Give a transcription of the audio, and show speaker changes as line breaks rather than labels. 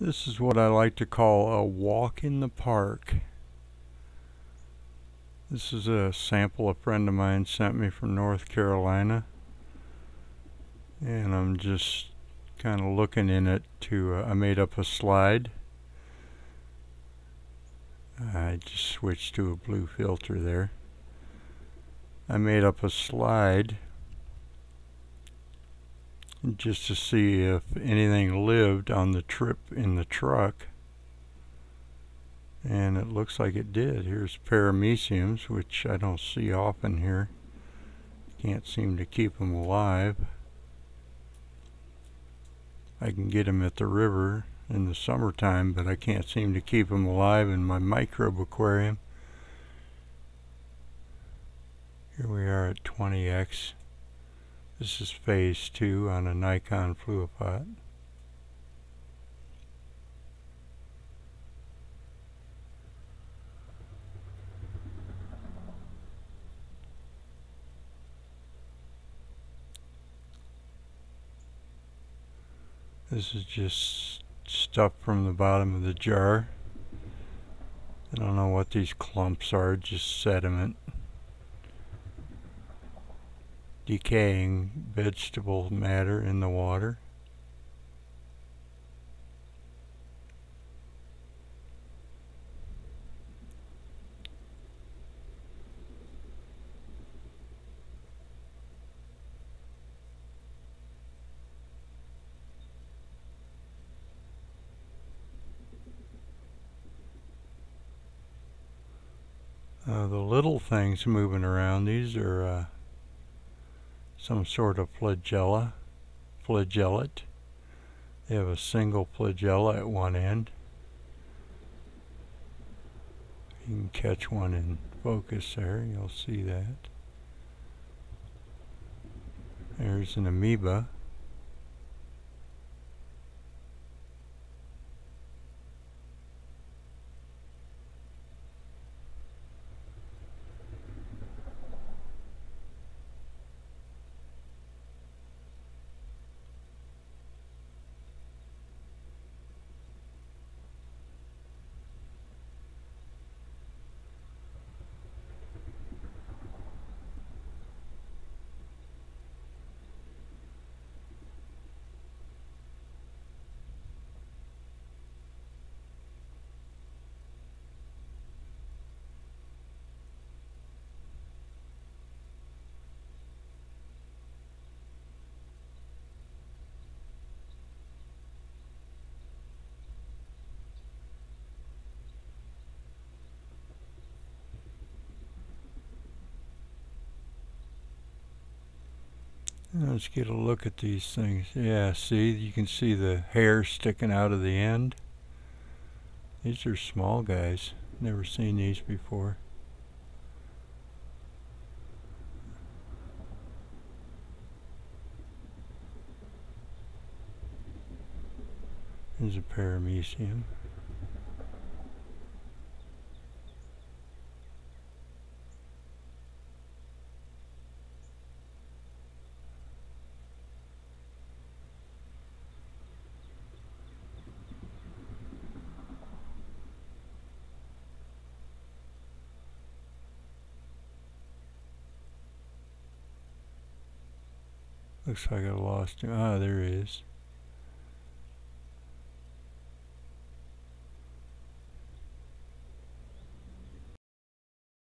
This is what I like to call a walk in the park. This is a sample a friend of mine sent me from North Carolina. And I'm just kind of looking in it to, uh, I made up a slide. I just switched to a blue filter there. I made up a slide just to see if anything lived on the trip in the truck. And it looks like it did. Here's parameciums which I don't see often here. Can't seem to keep them alive. I can get them at the river in the summertime but I can't seem to keep them alive in my microbe aquarium. Here we are at 20x this is phase two on a Nikon Fluophot. This is just stuff from the bottom of the jar. I don't know what these clumps are, just sediment decaying vegetable matter in the water. Uh, the little things moving around, these are uh, some sort of flagella, flagellate. They have a single flagella at one end. You can catch one in focus there, you'll see that. There's an amoeba. Let's get a look at these things. Yeah, see, you can see the hair sticking out of the end. These are small guys. Never seen these before. There's a paramecium. Looks like I lost him. Ah, there he is.